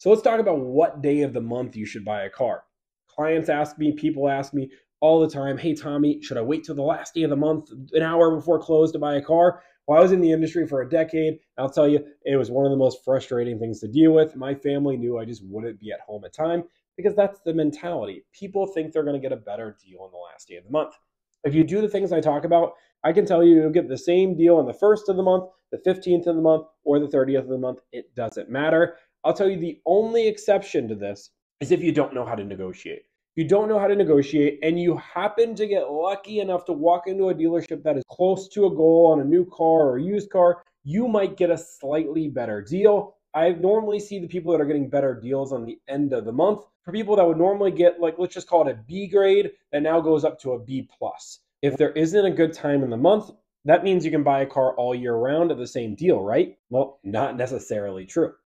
So let's talk about what day of the month you should buy a car. Clients ask me, people ask me all the time, hey, Tommy, should I wait till the last day of the month, an hour before close to buy a car? Well, I was in the industry for a decade. I'll tell you, it was one of the most frustrating things to deal with. My family knew I just wouldn't be at home at time because that's the mentality. People think they're going to get a better deal on the last day of the month. If you do the things I talk about, I can tell you you'll get the same deal on the first of the month, the 15th of the month, or the 30th of the month. It doesn't matter. I'll tell you the only exception to this is if you don't know how to negotiate. You don't know how to negotiate and you happen to get lucky enough to walk into a dealership that is close to a goal on a new car or a used car, you might get a slightly better deal. I normally see the people that are getting better deals on the end of the month. For people that would normally get like let's just call it a B grade that now goes up to a B plus. If there isn't a good time in the month, that means you can buy a car all year round at the same deal, right? Well, not necessarily true.